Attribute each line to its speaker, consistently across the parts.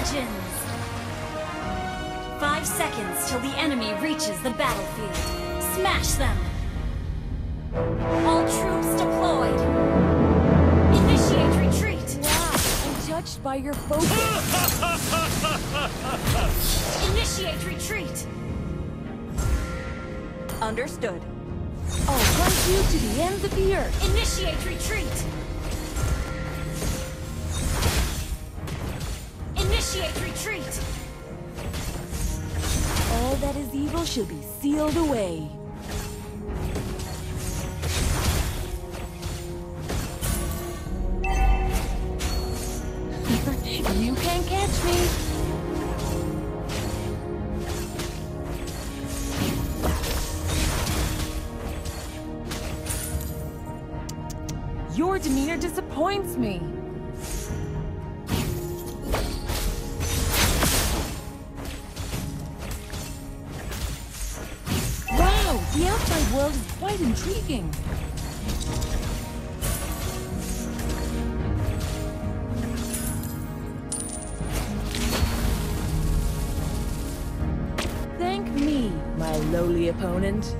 Speaker 1: Legends! Five seconds till the enemy reaches the battlefield. Smash them! All troops deployed! Initiate retreat!
Speaker 2: Wow, I'm touched by your focus.
Speaker 1: Initiate retreat!
Speaker 2: Understood. I'll hunt you to the ends of the earth.
Speaker 1: Initiate retreat! Initiate retreat!
Speaker 2: All that is evil shall be sealed away. you can't catch me. Your demeanor disappoints me. The outside world is quite intriguing. Thank me, my lowly opponent.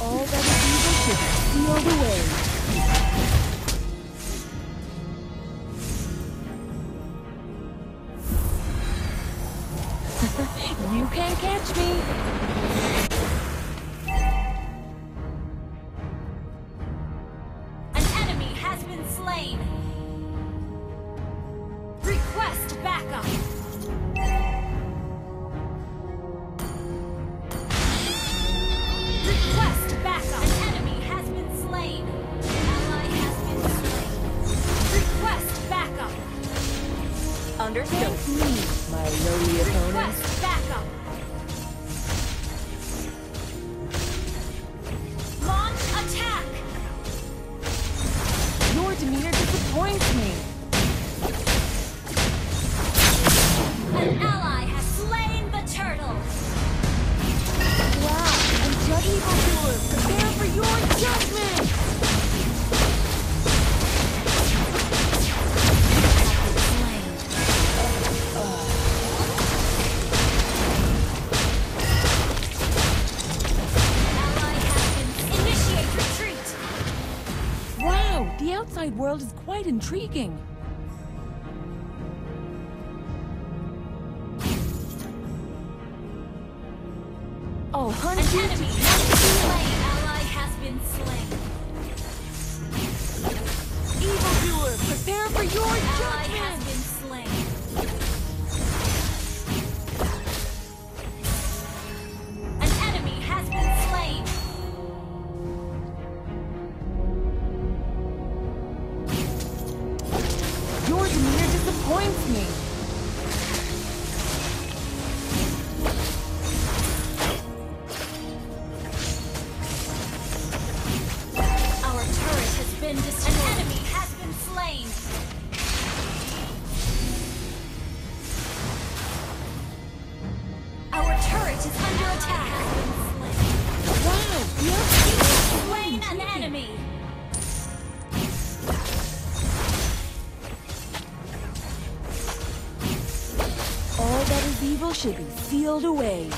Speaker 2: All that is evil should be away.
Speaker 1: Backup!
Speaker 2: Outside world is quite intriguing. I'll hunt you should be sealed away.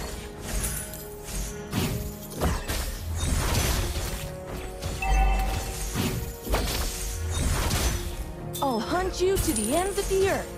Speaker 2: You to the ends of the earth.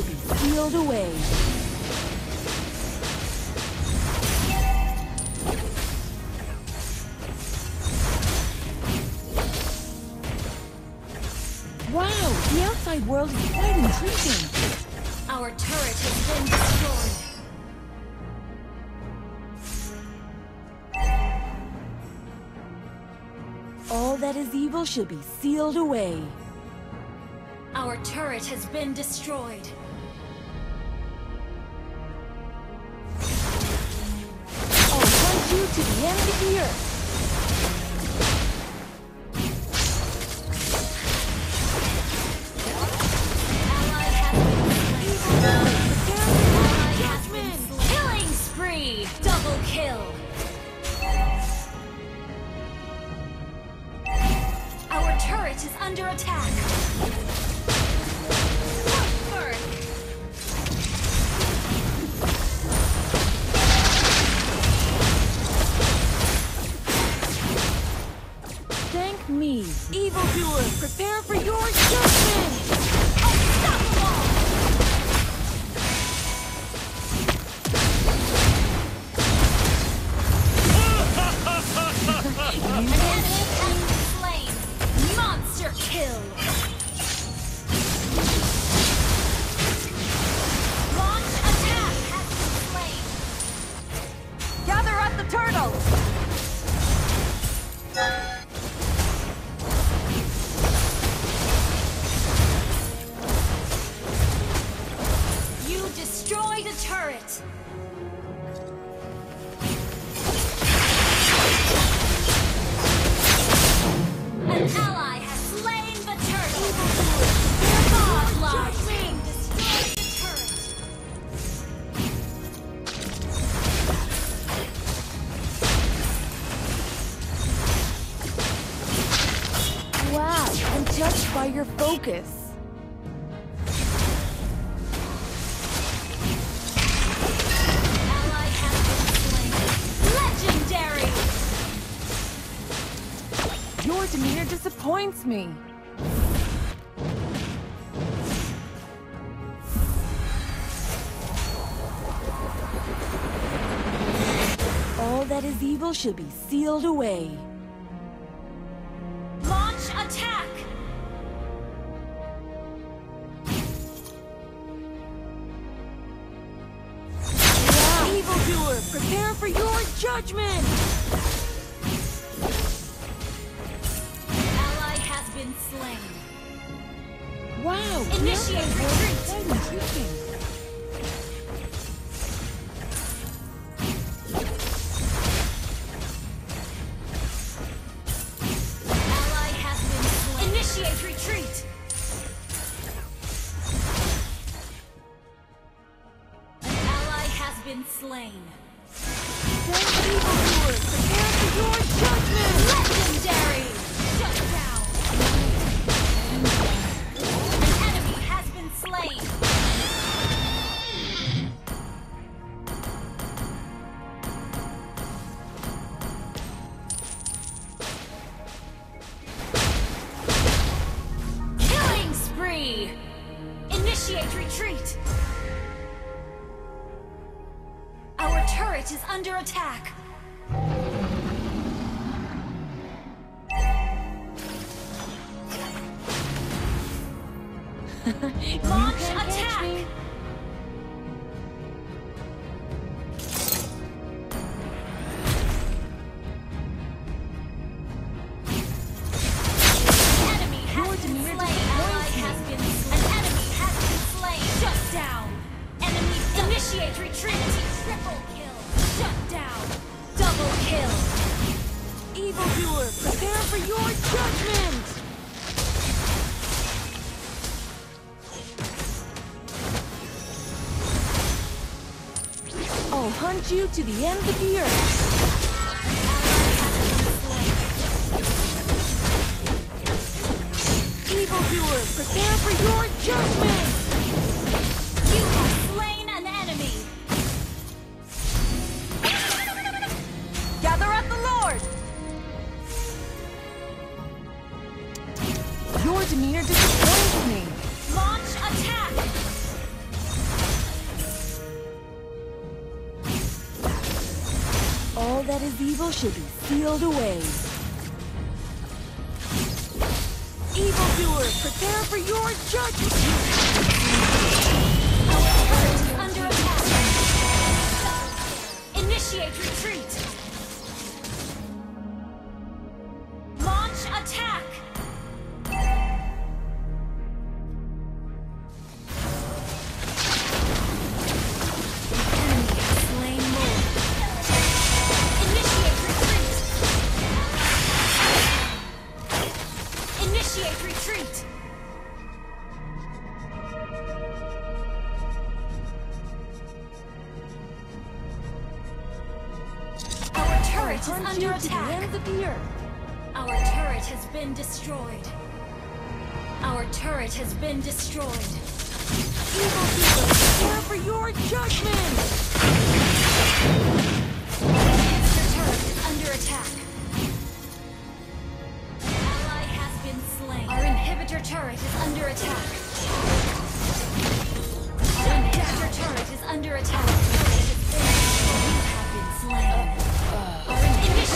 Speaker 2: Should be sealed away. Wow, the outside world is quite intriguing.
Speaker 1: Our turret has been destroyed.
Speaker 2: All that is evil should be sealed away.
Speaker 1: Our turret has been destroyed.
Speaker 2: To the end of the earth. Me. Evildoer, prepare for your judgment! By your demeanor disappoints me. All that is evil should be sealed away. Evildoer, for your judgment!
Speaker 1: Ally has been slain.
Speaker 2: Wow,
Speaker 1: Initiate
Speaker 2: outside world is
Speaker 1: retreat.
Speaker 2: quite.
Speaker 1: Ally has been slain. Killing spree, initiate retreat. Turret is under attack. Launch attack.
Speaker 2: I'll hunt you to the end of the earth. Evildoer, prepare for your judgment!
Speaker 1: You have slain an enemy!
Speaker 2: Gather at the Lord! Your demeanor disappoints me.
Speaker 1: Launch attack!
Speaker 2: That is evil should be sealed away. Evildoer, prepare for your judgment!
Speaker 1: Under attack! Initiate retreat! turret is under attack. Our turret has been destroyed. Our turret has been destroyed. Evil people, prepare for your judgment! The turret is under
Speaker 2: attack. Ally has
Speaker 1: been
Speaker 2: slain. Our inhibitor turret is under attack.
Speaker 1: Our inhibitor turret is under attack. You have been slain.